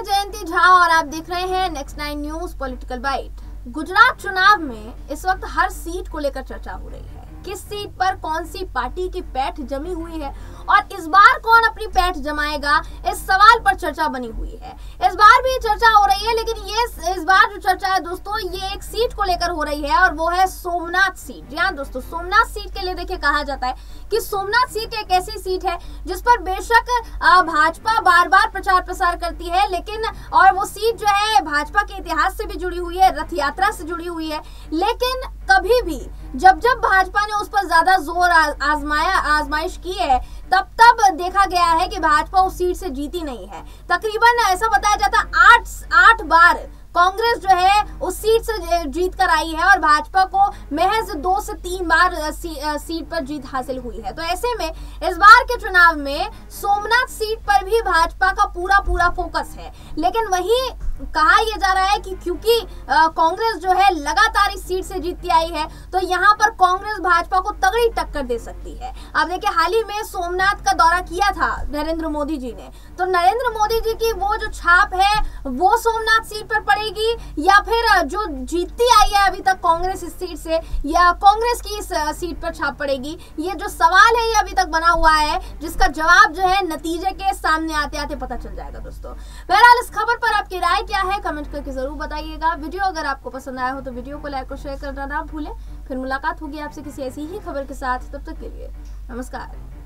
झा और आप देख रहे हैं next nine news political byte Gujarat चुनाव में इस वक्त हर सीट को लेकर चर्चा हो रही है। किस सीट पर कौन सी पार्टी की पैठ जमी हुई है और इस बार कौन अपनी पैठ जमाएगा, इस सवाल पर चर्चा बनी हुई है। इस बार भी चर्चा हो रही है ये इस बार जो चर्चा है दोस्तों, ये एक सीट को लेकर हो रही है और वो है सोमनाथ सीट जी हाँ दोस्तों, सोमनाथ सीट के लिए देखिए कहा जाता है कि सोमनाथ सीट एक ऐसी सीट है जिस पर बेशक भाजपा बार बार प्रचार प्रसार करती है, लेकिन, और वो सीट जो है, भाजपा के इतिहास से भी जुड़ी हुई है, रथ यात्रा से जुड़ी हुई है। लेकिन कभी भी, जब जब भाजपा ने उस पर ज़्यादा ज़ोर आजमाया, आजमाइश की है, तब तब देखा गया है कि भाजपा उस सीट से जीती नहीं है। तकरीबन ऐसा बताया जाता आठ बार कांग्रेस जो है उस सीट से जीत कर आई है और भाजपा को महज दो से तीन बार सी, सीट पर जीत हासिल हुई है। तो ऐसे में इस बार के चुनाव में सोमनाथ सीट पर भी भाजपा का पूरा पूरा फोकस है। लेकिन वही कहा यह जा रहा है कि क्योंकि कांग्रेस जो है लगातार इस सीट से जीतती आई है तो यहाँ पर कांग्रेस भाजपा को तगड़ी टक्कर दे सकती है। अब देखिए हाल ही में सोमनाथ का दौरा किया था नरेंद्र मोदी जी ने। तो नरेंद्र मोदी जी की वो जो छाप है वो सोमनाथ सीट पर पड़ेगी या फिर जो जीतती आई है अभी तक कांग्रेस इस सीट से, या कांग्रेस की इस सीट पर छाप पड़ेगी, ये जो सवाल है ये अभी तक बना हुआ है, जिसका जवाब जो है नतीजे के सामने आते आते पता चल जाएगा दोस्तों। बहरहाल, इस खबर पर आपकी राय क्या है, कमेंट करके ज़रूर बताइएगा। वीडियो अगर आपको पसंद आया हो तो वीडियो को लाइक और शेयर करना ना भूलें। फिर मुलाकात होगी आपसे किसी ऐसी ही खबर के साथ, तब तक के लिए नमस्कार।